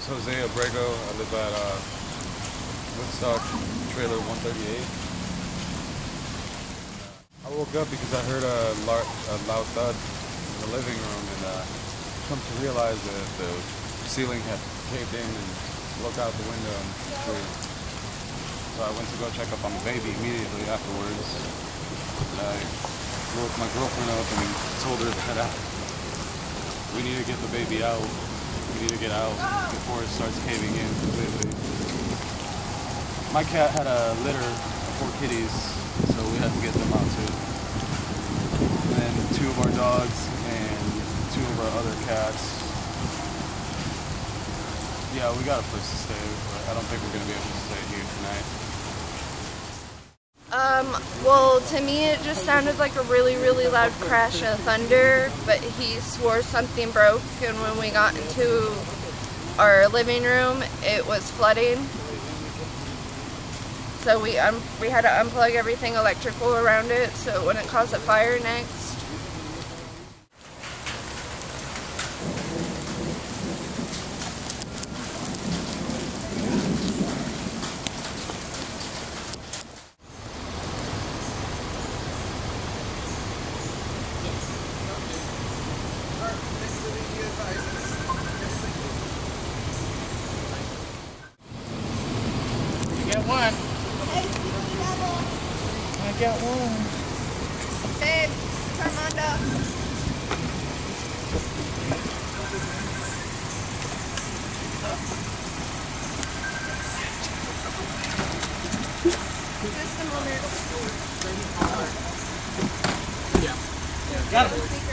name's Jose Abrego. I live at uh, Woodstock Trailer 138. I woke up because I heard a, lar- a loud thud in the living room and uh, come to realize that the ceiling had caved in and look out the window and. So I went to go check up on the baby immediately afterwards. And I woke my girlfriend up and told her that uh, we need to get the baby out. We need to get out before it starts caving in completely. My cat had a litter of four kitties, so we had to get them out too. And then two of our dogs and two of our other cats. Yeah, we got a place to stay, but I don't think we're gonna be able to stay here tonight. Um, well, to me it just sounded like a really, really loud crash of thunder, but he swore something broke, and when we got into our living room, it was flooding. So we um, we had to unplug everything electrical around it so it wouldn't cause a fire next. You get one. I get one. Babe, Armando. Just a moment. Got him. Speaker